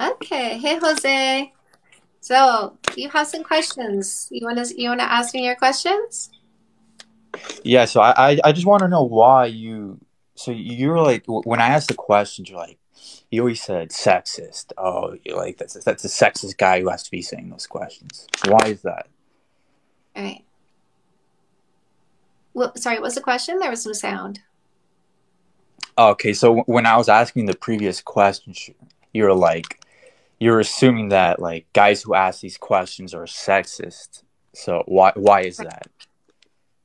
Okay. Hey, Jose. So you have some questions. You want to you want to ask me your questions? Yeah, so I, I, I just want to know why you. So you were like, when I asked the questions, you're like, you always said sexist. Oh, you're like that's that's a sexist guy who has to be saying those questions. Why is that? All right. Well, sorry, what's the question? There was some sound. Okay, so when I was asking the previous questions, you were like, you're assuming that like guys who ask these questions are sexist. So why why is that?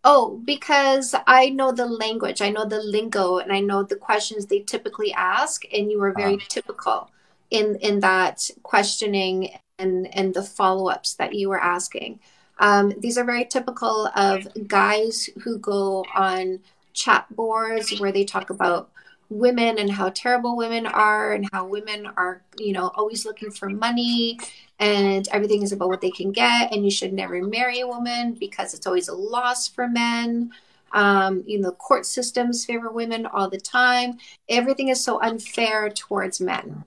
Oh, because I know the language, I know the lingo, and I know the questions they typically ask, and you were very uh-huh. typical in in that questioning and and the follow ups that you were asking. Um, these are very typical of guys who go on chat boards where they talk about women and how terrible women are and how women are you know always looking for money and everything is about what they can get and you should never marry a woman because it's always a loss for men. Um, you know court systems favor women all the time. Everything is so unfair towards men.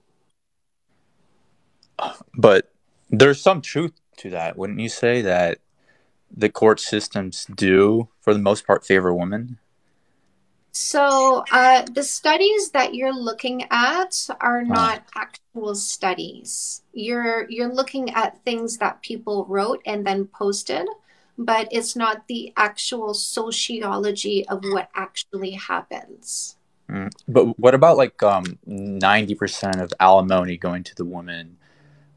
But there's some truth to that wouldn't you say that the court systems do for the most part favor women so uh, the studies that you're looking at are not actual studies. You're you're looking at things that people wrote and then posted, but it's not the actual sociology of what actually happens. Mm. But what about like um, 90% of alimony going to the woman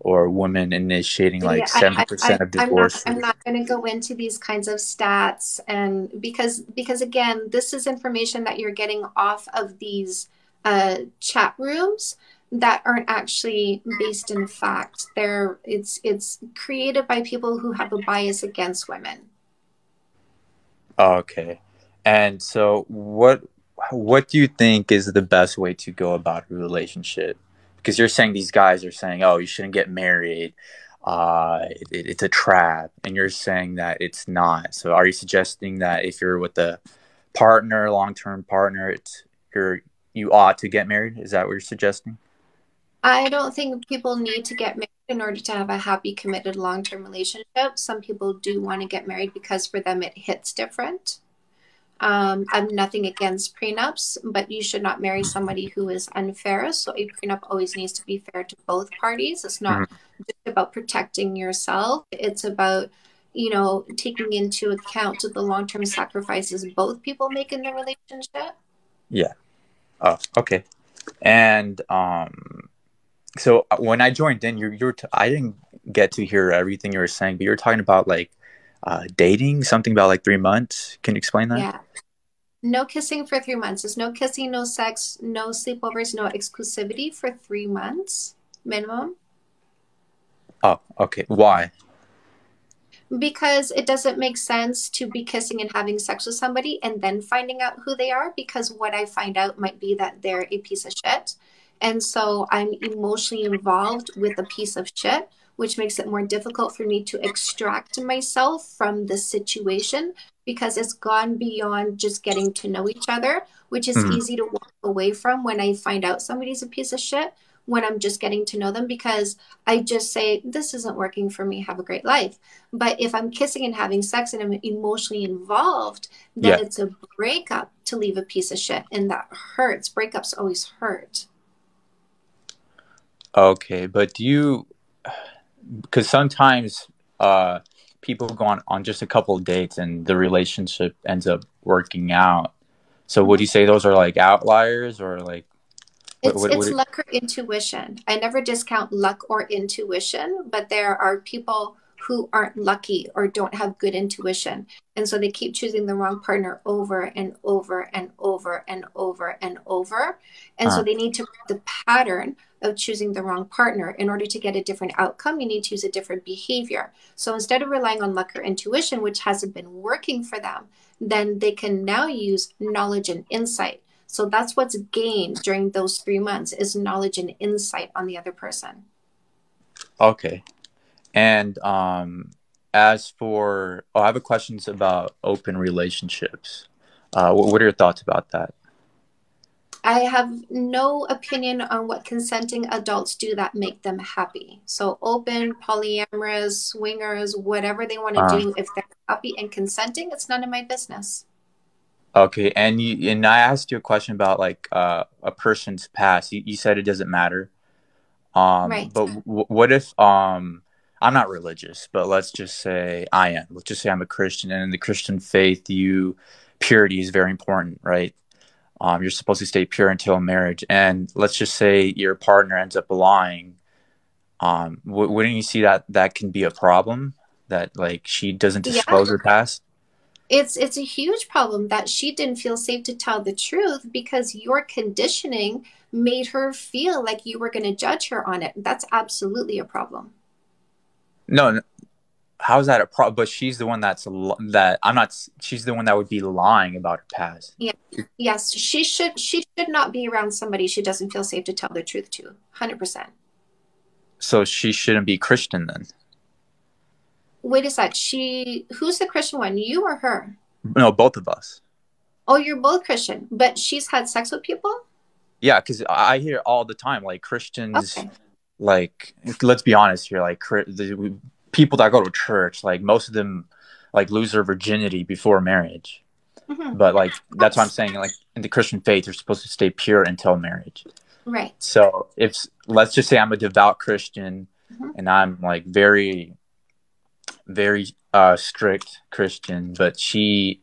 or women initiating like seventy percent of divorce. I'm not, not going to go into these kinds of stats, and because because again, this is information that you're getting off of these uh, chat rooms that aren't actually based in fact. They're it's it's created by people who have a bias against women. Okay, and so what what do you think is the best way to go about a relationship? Because you're saying these guys are saying, "Oh, you shouldn't get married. Uh, it, it's a trap," and you're saying that it's not. So, are you suggesting that if you're with a partner, long-term partner, it's you're you ought to get married? Is that what you're suggesting? I don't think people need to get married in order to have a happy, committed, long-term relationship. Some people do want to get married because for them it hits different. Um, I'm nothing against prenups, but you should not marry somebody who is unfair. So a prenup always needs to be fair to both parties. It's not mm-hmm. just about protecting yourself. It's about, you know, taking into account the long term sacrifices both people make in the relationship. Yeah. Oh, okay. And um, so uh, when I joined in, you you were t- I didn't get to hear everything you were saying, but you were talking about like uh, dating, something about like three months. Can you explain that? Yeah. No kissing for three months. There's no kissing, no sex, no sleepovers, no exclusivity for three months minimum. Oh, okay. Why? Because it doesn't make sense to be kissing and having sex with somebody and then finding out who they are. Because what I find out might be that they're a piece of shit. And so I'm emotionally involved with a piece of shit which makes it more difficult for me to extract myself from the situation because it's gone beyond just getting to know each other, which is mm-hmm. easy to walk away from when I find out somebody's a piece of shit when I'm just getting to know them because I just say, This isn't working for me. Have a great life. But if I'm kissing and having sex and I'm emotionally involved, then yeah. it's a breakup to leave a piece of shit. And that hurts. Breakups always hurt. Okay. But do you because sometimes uh, people go on, on just a couple of dates and the relationship ends up working out. So would you say those are like outliers or like? It's, what, what, it's what luck or intuition. I never discount luck or intuition, but there are people who aren't lucky or don't have good intuition. And so they keep choosing the wrong partner over and over and over and over and over. And uh-huh. so they need to break the pattern of choosing the wrong partner. In order to get a different outcome, you need to use a different behavior. So instead of relying on luck or intuition, which hasn't been working for them, then they can now use knowledge and insight. So that's what's gained during those three months is knowledge and insight on the other person. Okay. And um, as for, oh, I have a questions about open relationships. Uh, what, what are your thoughts about that? I have no opinion on what consenting adults do that make them happy. So open, polyamorous, swingers, whatever they want to uh, do, if they're happy and consenting, it's none of my business. Okay, and you and I asked you a question about like uh, a person's past. You, you said it doesn't matter. Um, right. But w- what if um, I'm not religious, but let's just say I am. Let's just say I'm a Christian, and in the Christian faith, you purity is very important, right? Um, you're supposed to stay pure until marriage, and let's just say your partner ends up lying. Um, w- wouldn't you see that that can be a problem? That like she doesn't disclose yeah. her past. It's it's a huge problem that she didn't feel safe to tell the truth because your conditioning made her feel like you were going to judge her on it. That's absolutely a problem. No, how's that a problem? But she's the one that's that I'm not. She's the one that would be lying about her past. Yeah. Yes, she should. She should not be around somebody she doesn't feel safe to tell the truth to. Hundred percent. So she shouldn't be Christian then. Wait a sec. She. Who's the Christian one? You or her? No, both of us. Oh, you're both Christian, but she's had sex with people. Yeah, because I hear all the time like Christians. Okay. Like, let's be honest here. Like, the, people that go to church, like most of them, like lose their virginity before marriage. Mm-hmm. But like that's what I'm saying. Like in the Christian faith, you're supposed to stay pure until marriage. Right. So if let's just say I'm a devout Christian mm-hmm. and I'm like very, very uh, strict Christian, but she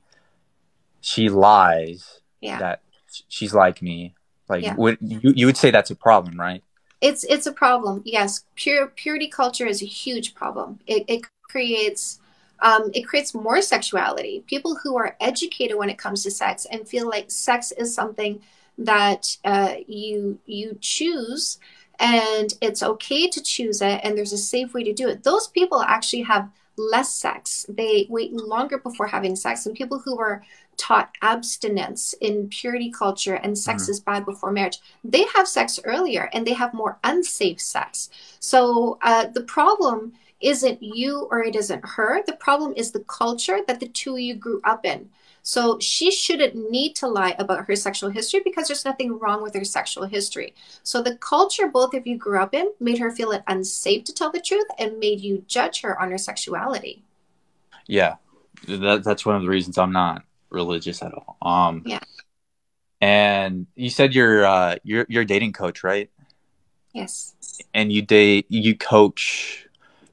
she lies yeah. that she's like me. Like yeah. would you you would say that's a problem, right? It's it's a problem. Yes pure purity culture is a huge problem. It, it creates um, it creates more sexuality. People who are educated when it comes to sex and feel like sex is something that uh, you you choose and it's okay to choose it and there's a safe way to do it. Those people actually have less sex. They wait longer before having sex and people who are taught abstinence in purity culture and sex mm. is bad before marriage, they have sex earlier and they have more unsafe sex. So uh, the problem isn't you or it isn't her. The problem is the culture that the two of you grew up in. So she shouldn't need to lie about her sexual history because there's nothing wrong with her sexual history. So the culture both of you grew up in made her feel it unsafe to tell the truth and made you judge her on her sexuality. Yeah, that, that's one of the reasons I'm not religious at all. Um, yeah. And you said you're uh, you're you're a dating coach, right? Yes. And you date you coach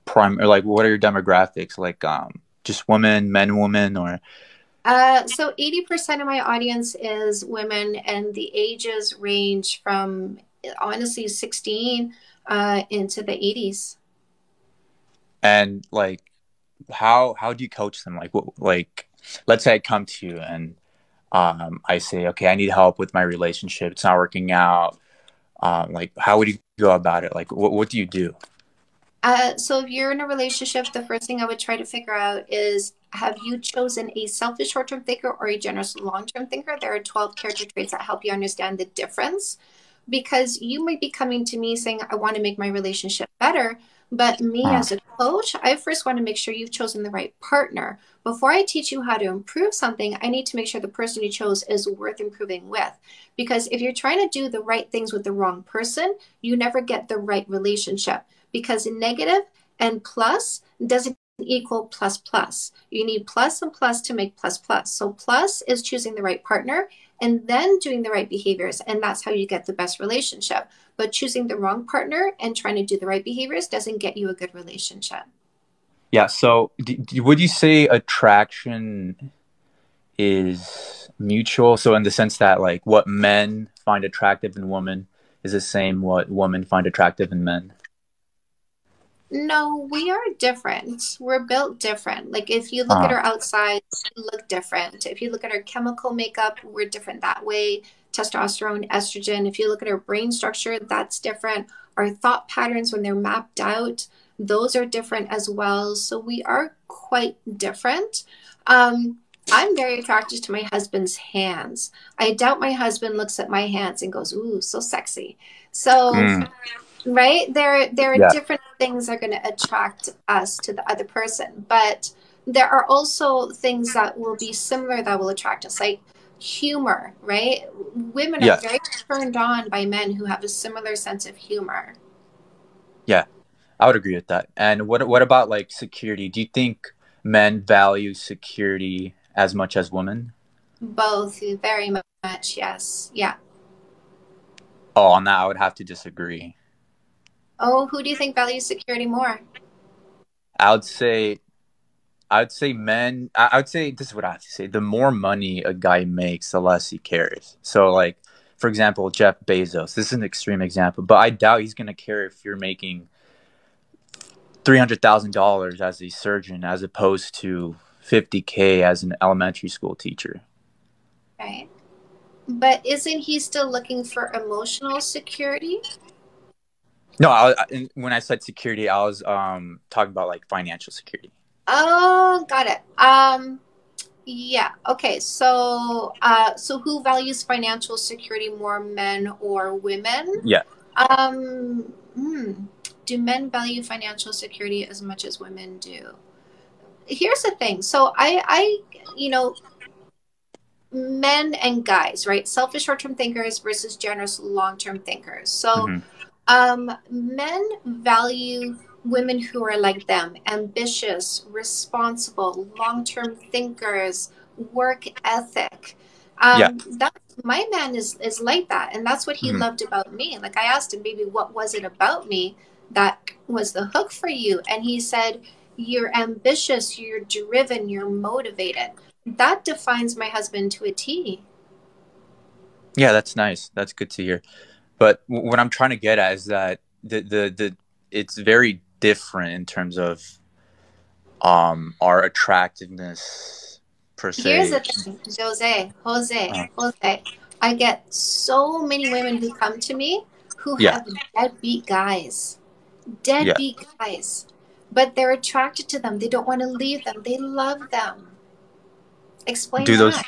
prime or like what are your demographics like? Um, just women, men, women, or uh, so 80% of my audience is women, and the ages range from honestly 16 uh, into the 80s. And like, how how do you coach them? Like, what like let's say I come to you and um, I say, okay, I need help with my relationship. It's not working out. Um, like, how would you go about it? Like, what, what do you do? Uh, so if you're in a relationship, the first thing I would try to figure out is have you chosen a selfish short-term thinker or a generous long-term thinker? There are 12 character traits that help you understand the difference because you might be coming to me saying, I want to make my relationship better. But me ah. as a coach, I first want to make sure you've chosen the right partner. Before I teach you how to improve something, I need to make sure the person you chose is worth improving with. Because if you're trying to do the right things with the wrong person, you never get the right relationship. Because negative and plus doesn't equal plus plus. You need plus and plus to make plus plus. So plus is choosing the right partner and then doing the right behaviors. And that's how you get the best relationship. But choosing the wrong partner and trying to do the right behaviors doesn't get you a good relationship. Yeah. So would you say attraction is mutual? So in the sense that like what men find attractive in women is the same what women find attractive in men? No, we are different. We're built different. Like if you look uh, at uh-huh. our outside, we look different. If you look at our chemical makeup, we're different that way. Testosterone, estrogen. If you look at our brain structure, that's different. Our thought patterns when they're mapped out, those are different as well. So we are quite different. Um, I'm very attracted to my husband's hands. I doubt my husband looks at my hands and goes, "Ooh, so sexy." So mm right there there are yeah. different things that are going to attract us to the other person but there are also things that will be similar that will attract us like humor, right? Women yeah. are very turned on by men who have a similar sense of humor. Yeah, I would agree with that. And what what about like security? Do you think men value security as much as women? Both, very much. Yes. Yeah. Oh, on that, I would have to disagree. Oh, who do you think values security more? I would say I would say men. I would say this is what I have to say. The more money a guy makes, the less he cares. So, like for example, Jeff Bezos. This is an extreme example, but I doubt he's going to care if you're making three hundred thousand dollars as a surgeon, as opposed to fifty k as an elementary school teacher. Right, but isn't he still looking for emotional security? No, I, when I said security, I was um, talking about like financial security. Oh, got it. Um, yeah. Okay. So, uh, so who values financial security more, men or women? Yeah. Um, hmm. Do men value financial security as much as women do? Here's the thing. So, I, I, you know, men and guys, right? Selfish short-term thinkers versus generous long-term thinkers. So, mm-hmm. um, men value women who are like them ambitious, responsible, long term thinkers, work ethic. Um, yeah. That my man is is like that, and that's what he mm-hmm. loved about me. Like I asked him, baby, what was it about me that was the hook for you? And he said, "You're ambitious, you're driven, you're motivated." That defines my husband to a T. Yeah, that's nice. That's good to hear. But what I'm trying to get at is that the the the it's very different in terms of um our attractiveness per se. Here's the thing, Jose, Jose, uh, Jose. I get so many women who come to me who yeah. have deadbeat guys, deadbeat yeah. guys, but they're attracted to them. They don't want to leave them. They love them. Explain do that. those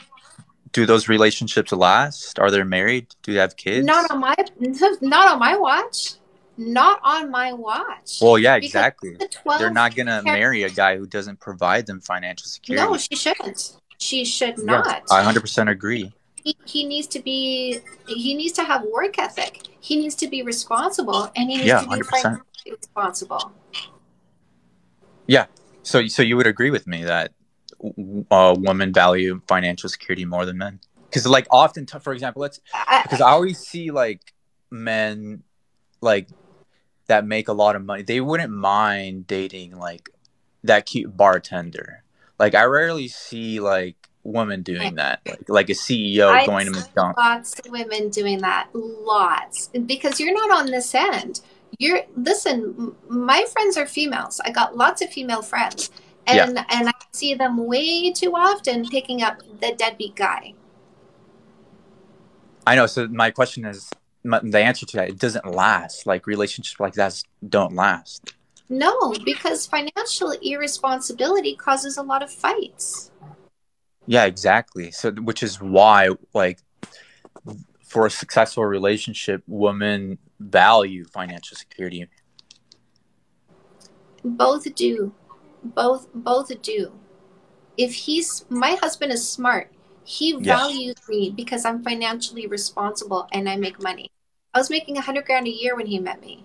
do those relationships last? Are they married? Do they have kids? Not on my not on my watch not on my watch. Well, yeah, exactly. The They're not going to marry a guy who doesn't provide them financial security. No, she shouldn't. She should not. Yeah, I 100% agree. He, he needs to be he needs to have work ethic. He needs to be responsible and he needs yeah, to be 100%. financially responsible. Yeah. So so you would agree with me that uh, women value financial security more than men? Cuz like often t- for example, let's because I always see like men like that make a lot of money, they wouldn't mind dating like that cute bartender. Like I rarely see like women doing that, like like a CEO I going to McDonald's. Lots of women doing that, lots, because you're not on this end. You're listen. My friends are females. I got lots of female friends, and yeah. and I see them way too often picking up the deadbeat guy. I know. So my question is, the answer to that it doesn't last. Like relationships like that don't last. No because financial irresponsibility causes a lot of fights. Yeah exactly. So which is why like for a successful relationship women value financial security. Both do. Both both do. If he's my husband is smart. He values yes. me because i'm financially responsible and i make money I was making a hundred grand a year when he met me.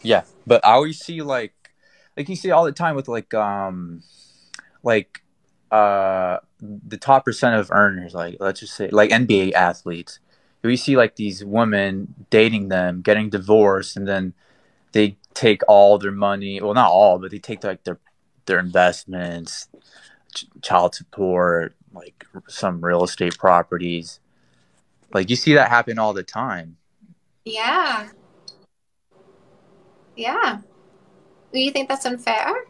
Yeah, but I always see like, like you see all the time with like, um, like, uh, the top percent of earners, like let's just say like NBA athletes, we see like these women dating them, getting divorced, and then they take all their money. Well, not all, but they take like their their investments, ch- child support, like some real estate properties, like you see that happen all the time. Yeah. Yeah. Do you think that's unfair?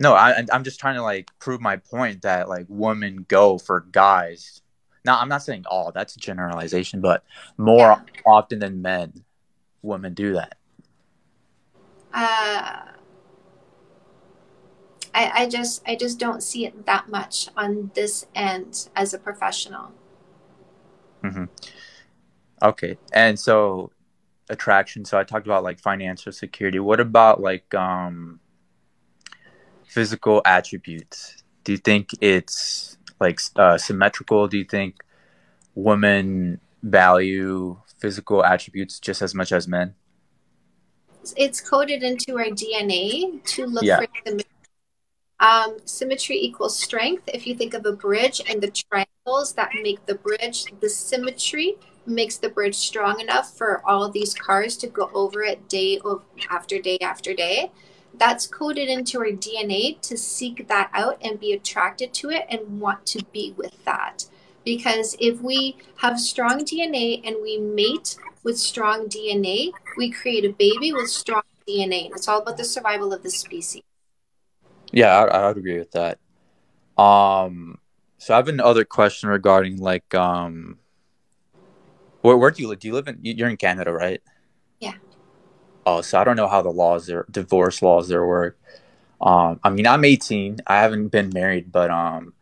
No, I, I'm just trying to like prove my point that like women go for guys. Now, I'm not saying all. That's a generalization, but more yeah. often than men, women do that. Uh, I, I just I just don't see it that much on this end as a professional. Mm-hmm. Okay, and so attraction. So I talked about like financial security. What about like um physical attributes? Do you think it's like uh, symmetrical? Do you think women value physical attributes just as much as men? It's coded into our DNA to look Yeah. for symmetry. Um, symmetry equals strength. If you think of a bridge and the triangles that make the bridge, the symmetry makes the bridge strong enough for all these cars to go over it day after day after day. That's coded into our DNA to seek that out and be attracted to it and want to be with that. Because if we have strong DNA and we mate with strong DNA, we create a baby with strong DNA. It's all about the survival of the species. Yeah, I, I would agree with that. Um, so I have another question regarding like um, where where do you live? Do you live in? you- You're in Canada, right? Yeah. Oh, so I don't know how the laws there, divorce laws there work. Um, I mean, I'm 18. I haven't been married, but um,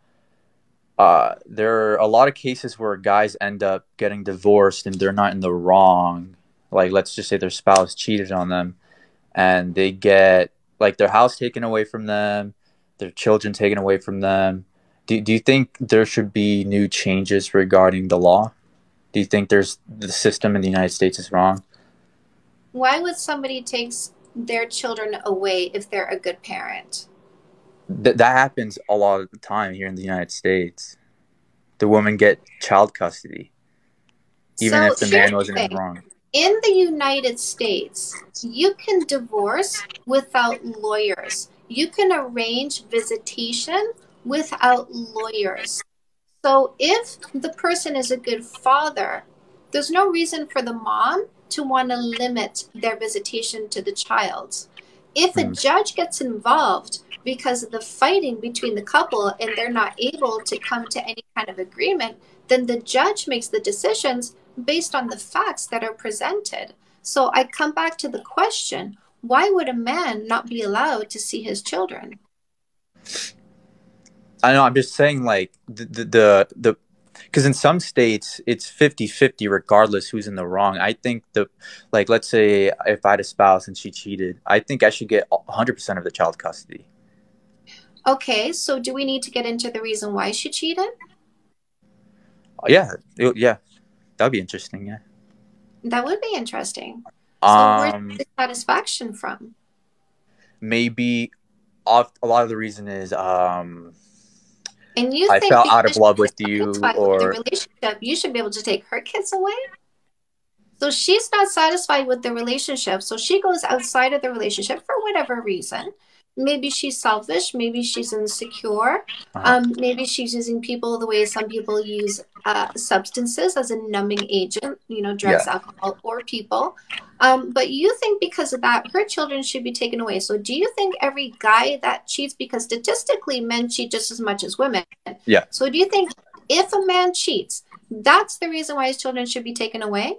uh, there are a lot of cases where guys end up getting divorced and they're not in the wrong. Like, let's just say their spouse cheated on them, and they get like their house taken away from them, their children taken away from them. Do, do you think there should be new changes regarding the law? Do you think there's the system in the United States is wrong? Why would somebody take their children away if they're a good parent? Th- that happens a lot of the time here in the United States. The women get child custody, even So if the man wasn't wrong. in the United States, you can divorce without lawyers. You can arrange visitation without lawyers. So if the person is a good father, there's no reason for the mom to want to limit their visitation to the child. If a Hmm. judge gets involved because of the fighting between the couple and they're not able to come to any kind of agreement, then the judge makes the decisions based on the facts that are presented. So I come back to the question why would a man not be allowed to see his children? I know. I'm just saying, like the the because in some states it's 50-50 regardless who's in the wrong. I think the like let's say if I had a spouse and she cheated, I think I should get 100% of the child custody. Okay, so do we need to get into the reason why she cheated? Yeah, it- yeah, that'd be interesting. Yeah. That would be interesting. So where's Um, the satisfaction from? maybe off a lot of the reason is um And you I fell out of love with you with the relationship, you should be able to take her kids away? So she's not satisfied with the relationship. So she goes outside of the relationship for whatever reason. Maybe she's selfish. Maybe she's insecure. Uh-huh. Um, maybe she's using people the way some people use uh, substances as a numbing agent, you know, drugs, alcohol, or people. Um, but you think because of that, her children should be taken away. So do you think every guy that cheats, because statistically men cheat just as much as women? Yeah. So do you think if a man cheats, that's the reason why his children should be taken away?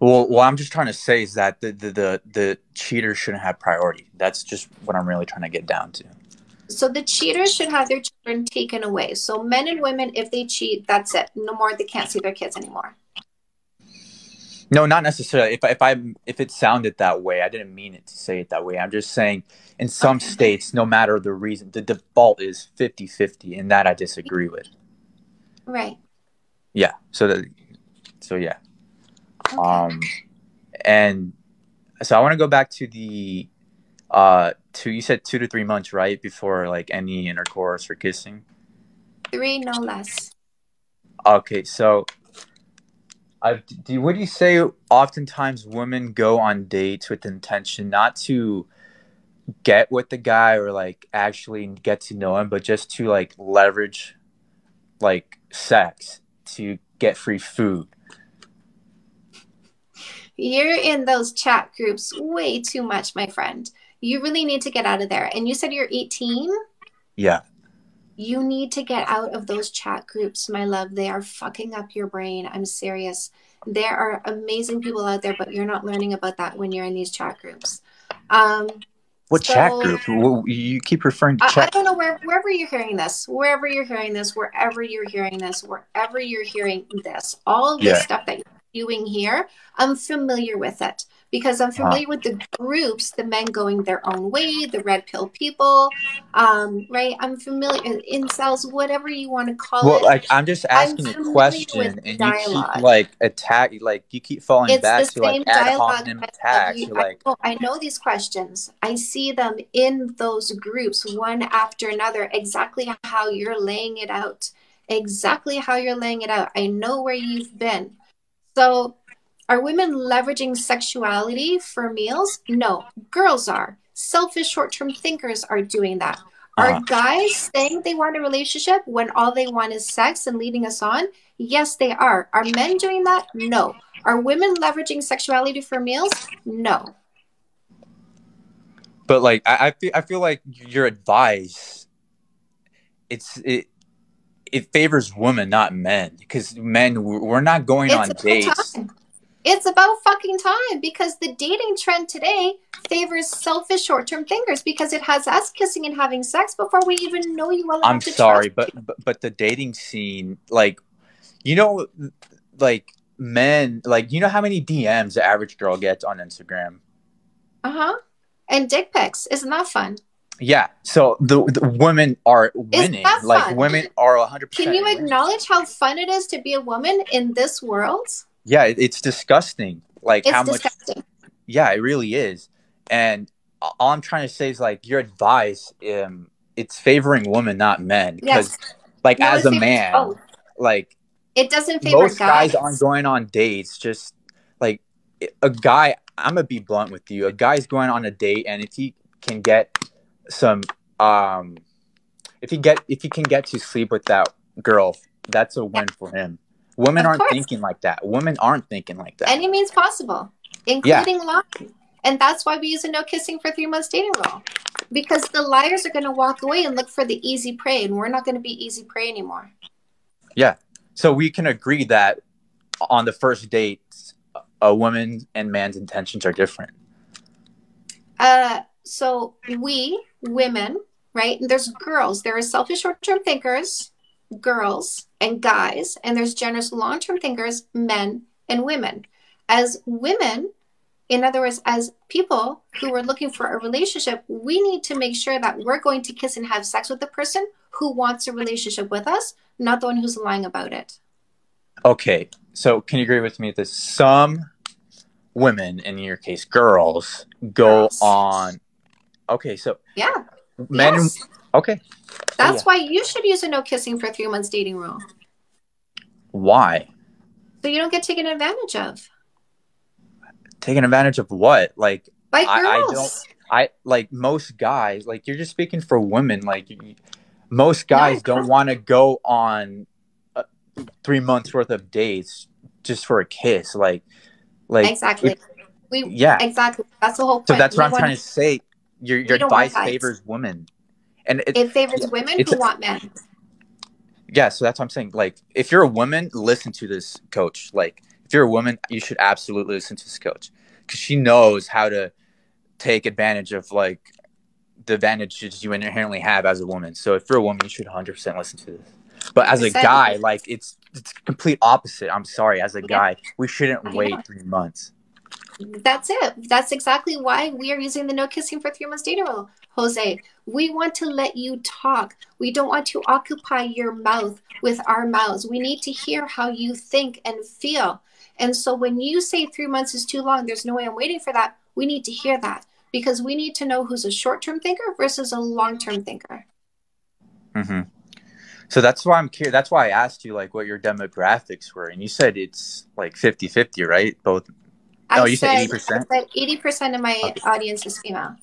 Well, what I'm just trying to say is that the, the, the, the cheater shouldn't have priority. That's just what I'm really trying to get down to. So the cheaters should have their children taken away. So men and women, if they cheat, that's it. No more. They can't see their kids anymore. No, not necessarily. If, if I if it sounded that way, I didn't mean it to say it that way. I'm just saying in some Okay. states, no matter the reason, the default is 50-50, and that I disagree with. Right. Yeah. So that so yeah. Okay. Um and so I want to go back to the uh to you said 2 to 3 months, right, before like any intercourse or kissing. Three, no less. Okay, so I do What do you say oftentimes women go on dates with intention not to get with the guy or like actually get to know him, but just to like leverage like sex to get free food. You're in those chat groups way too much, my friend. You really need to get out of there. And you said you're 18? Yeah. You need to get out of those chat groups, my love. They are fucking up your brain. I'm serious. There are amazing people out there, but you're not learning about that when you're in these chat groups. Um, What So- chat group? You keep referring to I, I don't know where wherever you're hearing this, wherever you're hearing this, wherever you're hearing this, wherever you're hearing this, all of this Yeah. stuff that you're doing here, I'm familiar with it because I'm familiar with the groups, the men going their own way, the red pill people, um, right? I'm familiar incels, whatever you want to call well, it. Well, like I'm just asking a question, and you keep like attack, like you keep falling It's back to like same ad dialogue hominem attacks. you- You're I, know, I know these questions. I see them in those groups, one after another, exactly how you're laying it out. Exactly how you're laying it out. I know where you've been. So, are women leveraging sexuality for meals? No, girls are. Selfish short term thinkers are doing that. Are Uh-huh. guys saying they want a relationship when all they want is sex and leading us on? Yes, they are. Are men doing that? No. Are women leveraging sexuality for meals? No. but like I, I feel I feel like your advice, it's it. It favors women, not men, because men we're not going It's on dates. time. It's about fucking time because the dating trend today favors selfish short term thinkers because it has us kissing and having sex before we even know you well enough I'm to sorry, but, but but the dating scene, like, you know, like men, like you know how many DMs the average girl gets on Instagram. Uh huh. And dick pics. Isn't that fun? Yeah, so the, the women are winning. Like fun? women are 100%. Can you acknowledge how fun it is to be a woman in this world? Yeah, it, it's disgusting. Like It's how much? disgusting. Yeah, it really is. And all I'm trying to say is like your advice. Um, it's favoring women, not men. Because Yes. like No, as a man, both. like It doesn't favor most guys aren't going on dates just like a guy i'm gonna be blunt with you a guy's going on a date and if he can get some um if he get if he can get to sleep with that girl that's a win for him women Of aren't course. thinking like that women aren't thinking like that Any means possible, including lying. And that's why we use a no kissing for three months dating rule. Because the liars are going to walk away and look for the easy prey, and we're not going to be easy prey anymore. Yeah. So we can agree that on the first date a woman and man's intentions are different Uh, so we women, right? And there's girls. There are selfish short-term thinkers, girls and guys, and there's generous long-term thinkers, men and women. As women, in other words, as people who are looking for a relationship, we need to make sure that we're going to kiss and have sex with the person who wants a relationship with us, not the one who's lying about it. okay so can you agree with me that some women in your case girls go Girls. on okay so Yeah, men yes. okay That's yeah. why you should use a no kissing for three months dating rule. why So you don't get taken advantage of Taken advantage of what like by I- I girls. don't- i like most guys like you're just speaking for women like most guys No. don't want to go on uh, three months worth of dates just for a kiss like like exactly. we yeah exactly. That's the whole point. so that's what We i'm wanna- trying to say your your we don't want advice favors women. And it, It favors women who want men. yeah so that's what i'm saying. Like if you're a woman listen to this coach. Like if you're a woman you should absolutely listen to this coach. Because she knows how to take advantage of like the advantages you inherently have as a woman. So if you're a woman you should 100% listen to this. But as a guy like it's it's complete opposite. I'm sorry as a guy we shouldn't wait three months That's it. That's exactly why we are using the no kissing for three months dating rule, Jose. We want to let you talk. We don't want to occupy your mouth with our mouths. We need to hear how you think and feel. And so when you say three months is too long, there's no way I'm waiting for that. We need to hear that because we need to know who's a short term thinker versus a long term thinker. hmm so that's why i'm curious that's why i asked you like what your demographics were and you said it's like 50-50 right both Oh, you said 80%? I said 80% of my Okay. audience is female.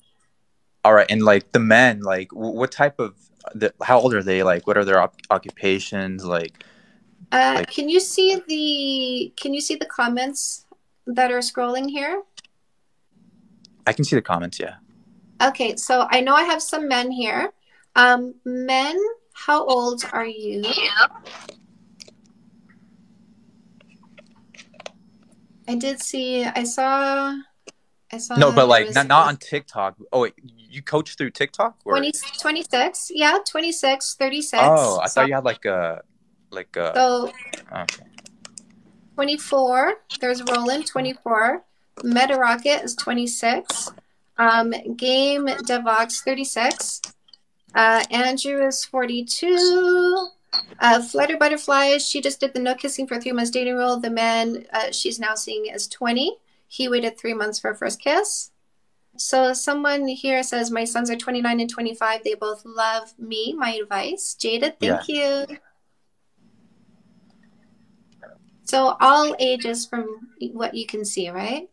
All right, and like the men, like wh- what type of, the, how old are they? Like, what are their op- occupations? Like, Uh, Like- can you see the can you see the comments that are scrolling here? I can see the comments. Yeah, Okay, so I know I have some men here. Um, men, how old are you? I did see. I saw. I saw. no, but like not not on TikTok. Oh wait, you coach through TikTok? Or? 20, 26. Yeah, 26, 36. oh, I So- thought you had like a, like a. So okay. 24. There's Roland, 24. Meta Rocket is 26. Um, Game Devox, 36. Uh, Andrew is 42. Uh, Flutter Butterflies, she just did the no kissing for three months dating rule. The man uh, she's now seeing is 20. He waited three months for a first kiss. So someone here says, My sons are 29 and 25. They both love me, my advice. Jada, thank yeah. you. So all ages from what you can see, right?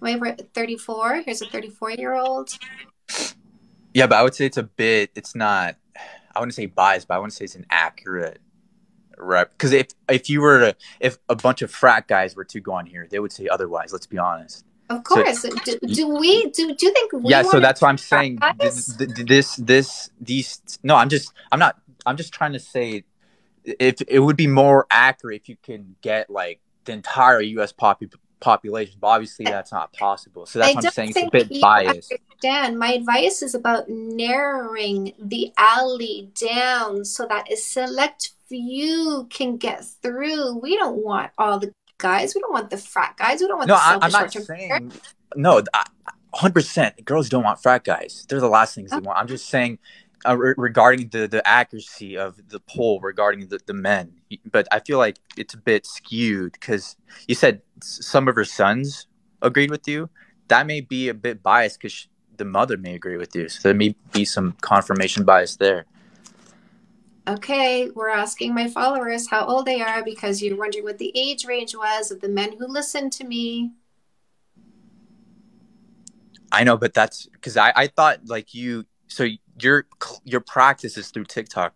We're 34. Here's a 34 year old. Yeah, but I would say it's a bit, it's not, I wouldn't say biased, but I wouldn't say it's an accurate rep. Because if, if you were to, if a bunch of frat guys were to go on here, they would say otherwise, let's be honest. Of course. So, do, do, we, do, do you think we Yeah, so that's what I'm saying. This, this, this, these, no, I'm just, I'm not, I'm just trying to say if it would be more accurate if you can get like the entire U.S. pop- population, but obviously that's not possible. So that's I what I'm saying. It's a bit biased. Dan, my advice is about narrowing the alley down so that a select few can get through. We don't want all the guys. We don't want the frat guys. We don't want no, the I, I'm not saying no. Hundred percent, girls don't want frat guys. They're the last things they want. I'm just saying uh, re- regarding the the accuracy of the poll regarding the, the men but i feel like it's a bit skewed because you said some of her sons agreed with you. That may be a bit biased because the mother may agree with you so there may be some confirmation bias there. Okay we're asking my followers how old they are because you're wondering what the age range was of the men who listened to me. I know but that's because I, I thought like you so your your practice is through TikTok.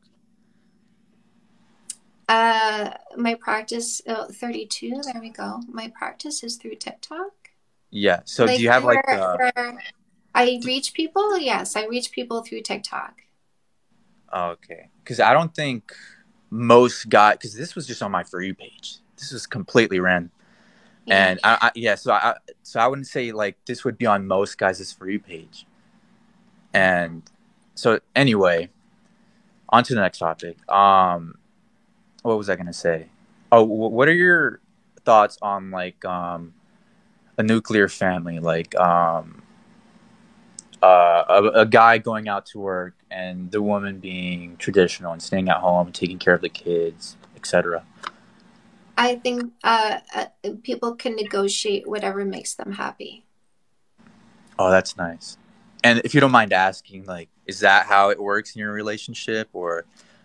Uh, my practice oh, 32. There we go. My practice is through TikTok. Yeah. So like do you have like uh, I reach people? Yes, I reach people through TikTok. Okay. Cuz I don't think most got cuz this was just on my for you page. This was completely random. Yeah. And I, I, yeah, so I so I wouldn't say like this would be on most guys' for you page. And so anyway, on to the next topic. Um, what was I gonna say? Oh, what are your thoughts on like um, a nuclear family, like um, uh, a, a guy going out to work and the woman being traditional and staying at home, taking care of the kids, etc. I think uh, uh, people can negotiate whatever makes them happy. Oh, that's nice. And if you don't mind asking, like, is that how it works in your relationship, or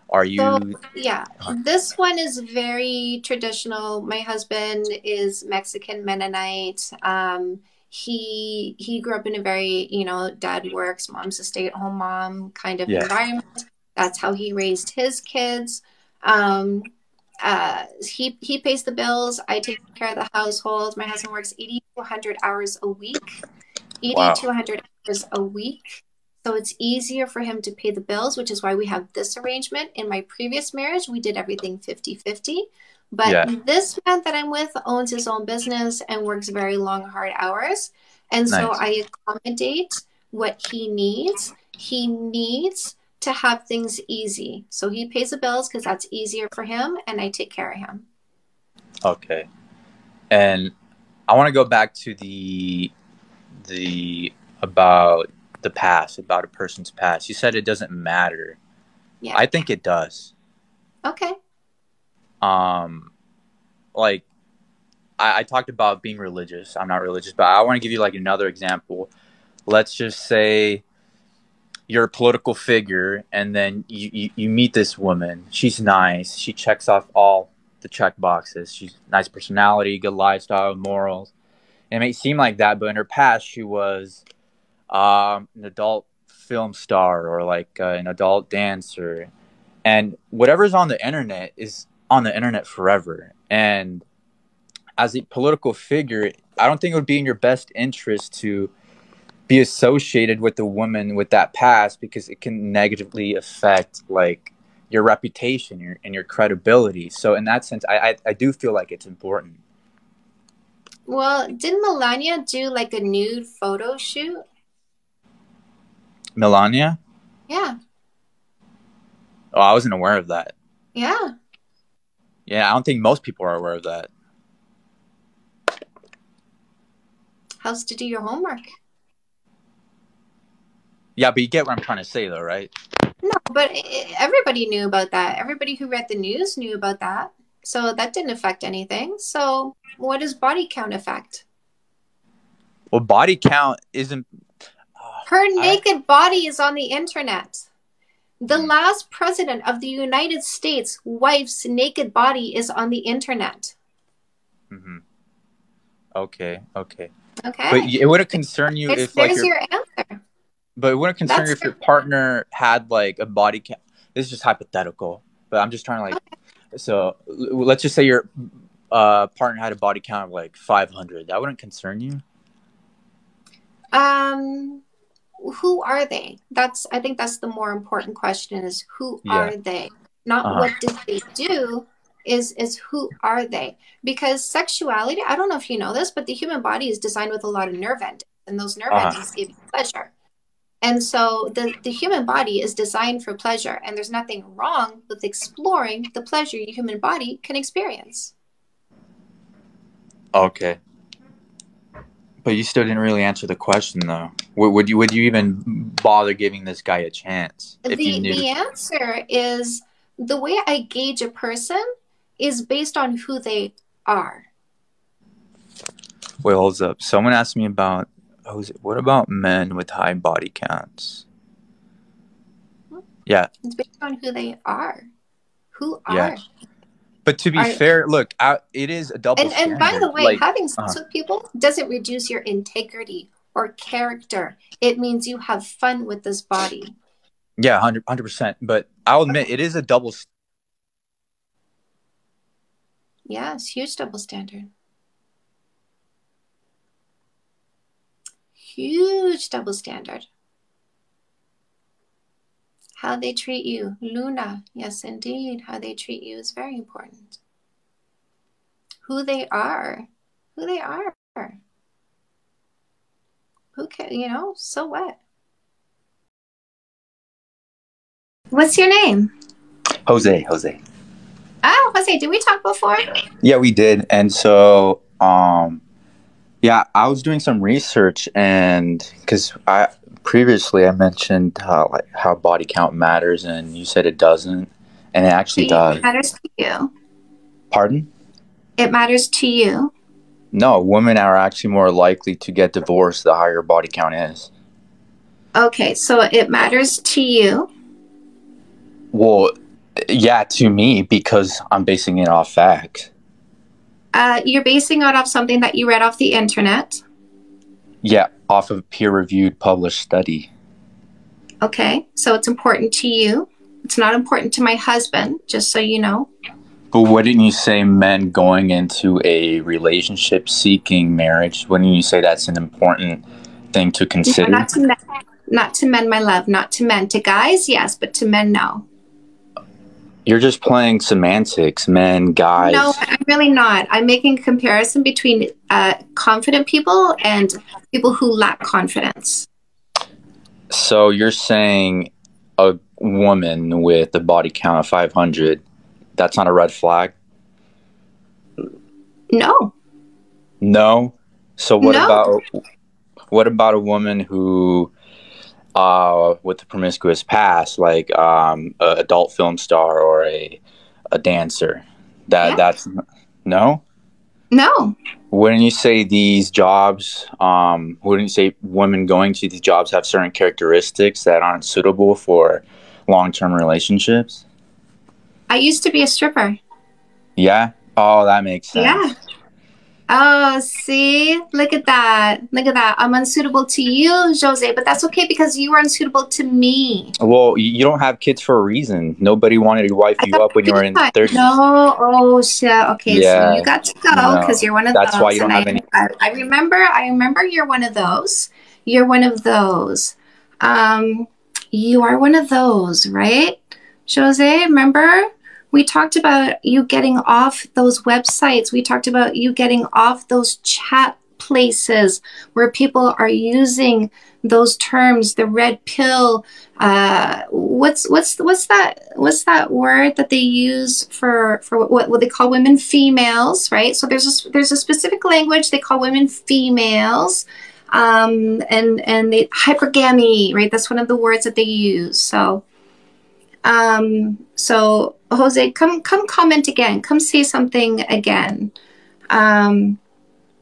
are you? So, yeah, this one is very traditional. My husband is Mexican Mennonite. Um, he he grew up in a very you know dad works, mom's a stay at home mom kind of yeah. environment. That's how he raised his kids. Um, uh, he he pays the bills. I take care of the household. My husband works eighty to one hundred hours a week. 80 wow. to 100 hours a week. So it's easier for him to pay the bills, which is why we have this arrangement. In my previous marriage, we did everything 50 50. But yeah. this man that I'm with owns his own business and works very long, hard hours. And nice. so I accommodate what he needs. He needs to have things easy. So he pays the bills because that's easier for him, and I take care of him. Okay. And I want to go back to the the about the past, about a person's past. You said it doesn't matter. Yeah. I think it does. Okay. Um, like I, I talked about being religious. I'm not religious, but I want to give you like another example. Let's just say you're a political figure, and then you, you, you meet this woman. She's nice. She checks off all the check boxes. She's nice personality, good lifestyle, morals. It may seem like that, but in her past, she was um, an adult film star or like uh, an adult dancer. And whatever's on the internet is on the internet forever. And as a political figure, I don't think it would be in your best interest to be associated with a woman with that past because it can negatively affect like your reputation your, and your credibility. So in that sense, I, I, I do feel like it's important. Well, didn't Melania do like a nude photo shoot? Melania? Yeah. Oh, I wasn't aware of that. Yeah. Yeah, I don't think most people are aware of that. How's to do your homework? Yeah, but you get what I'm trying to say, though, right? No, but everybody knew about that. Everybody who read the news knew about that. So that didn't affect anything. So what does body count affect? Well, body count isn't. Uh, Her naked I... body is on the internet. The hmm. last president of the United States' wife's naked body is on the internet. Mm-hmm. Okay, okay. Okay. But it wouldn't concern you it's, if like there's your answer. But it wouldn't concern That's you if your partner had like a body count. This is just hypothetical, but I'm just trying to like. Okay. So let's just say your uh, partner had a body count of like 500. That wouldn't concern you. Um, who are they? That's I think that's the more important question: is who yeah. are they? Not uh-huh. what did they do, is is who are they because sexuality i don't know if you know this but the human body is designed with a lot of nerve endings and those nerve uh-huh. endings give you pleasure and so the, the human body is designed for pleasure and there's nothing wrong with exploring the pleasure your human body can experience okay but you still didn't really answer the question though would, would you would you even bother giving this guy a chance the, the answer is the way i gauge a person is based on who they are. Wait, hold up. Someone asked me about what about men with high body counts? Yeah. It's based on who they are. Who are. Yeah. But to be are, fair, look, I, it is a double. And, and by the way, like, having sex uh-huh. with people doesn't reduce your integrity or character. It means you have fun with this body. Yeah, 100 percent. But I'll admit it is a double yeah, it's huge double standard. Huge double standard. How they treat you, Luna, yes, indeed, how they treat you is very important. Who they are, who they are. Who can, you know, so what? What's your name? Jose, Jose. Oh, Jose, did we talk before? Yeah, we did. And so, um, yeah, I was doing some research, and because I previously I mentioned how like how body count matters, and you said it doesn't, and it actually it does. matters to you. Pardon? It matters to you. No, women are actually more likely to get divorced the higher body count is. Okay, so it matters to you. Well, yeah, to me, because I'm basing it off facts. Uh, you're basing it off something that you read off the internet. Yeah, off of a peer reviewed published study. Okay, so it's important to you. It's not important to my husband, just so you know. But wouldn't you say men going into a relationship seeking marriage? Wouldn't you say that's an important thing to consider? No, not to men. Not to men, my love. Not to men. To guys, yes, but to men, no. You're just playing semantics, men, guys. No, I'm really not. I'm making a comparison between uh, confident people and people who lack confidence. So you're saying a woman with a body count of 500, that's not a red flag? No. No. So what no. about what about a woman who uh, with a promiscuous past, like um, an adult film star or a a dancer. That yeah. that's no. No. Wouldn't you say these jobs? Um, wouldn't you say women going to these jobs have certain characteristics that aren't suitable for long term relationships? I used to be a stripper. Yeah. Oh, that makes sense. Yeah. Oh, see, look at that. Look at that. I'm unsuitable to you, Jose, but that's okay because you are unsuitable to me. Well, you don't have kids for a reason. Nobody wanted to wife you up when you were in 30s. No, oh shit. Okay, yeah. so you got to go because no. you're one of that's those. That's why you don't have I, any. I, I remember. I remember you're one of those. You're one of those. Um, you are one of those, right, Jose? Remember? We talked about you getting off those websites. We talked about you getting off those chat places where people are using those terms the red pill uh, what's what's what's that what's that word that they use for for what, what they call women females right? So there's a there's a specific language they call women females um, and and the hypergamy right? That's one of the words that they use. So um, so Jose, come come comment again. Come say something again. Um,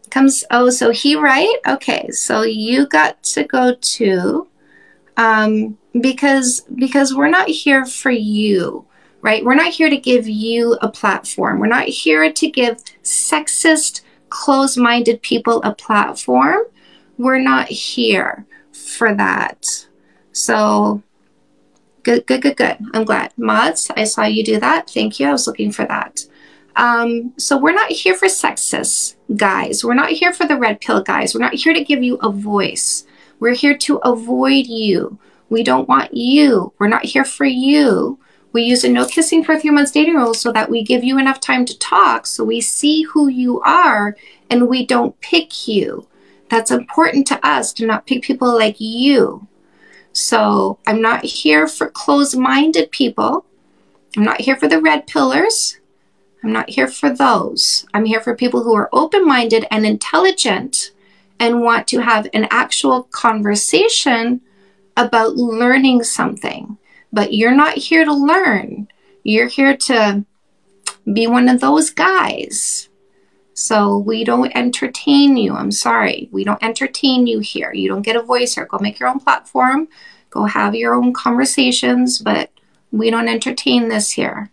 comes oh, so he right? Okay, so you got to go to um, because because we're not here for you, right? We're not here to give you a platform. We're not here to give sexist, closed-minded people a platform. We're not here for that. So Good, good, good, good. I'm glad. Mods, I saw you do that. Thank you. I was looking for that. Um, so we're not here for sexist guys. We're not here for the red pill guys. We're not here to give you a voice. We're here to avoid you. We don't want you. We're not here for you. We use a no kissing for three months dating rule so that we give you enough time to talk so we see who you are and we don't pick you. That's important to us to not pick people like you. So I'm not here for closed minded people. I'm not here for the red pillers. I'm not here for those. I'm here for people who are open minded and intelligent and want to have an actual conversation about learning something. But you're not here to learn, you're here to be one of those guys. So we don't entertain you. I'm sorry. We don't entertain you here. You don't get a voice here. Go make your own platform. Go have your own conversations, but we don't entertain this here.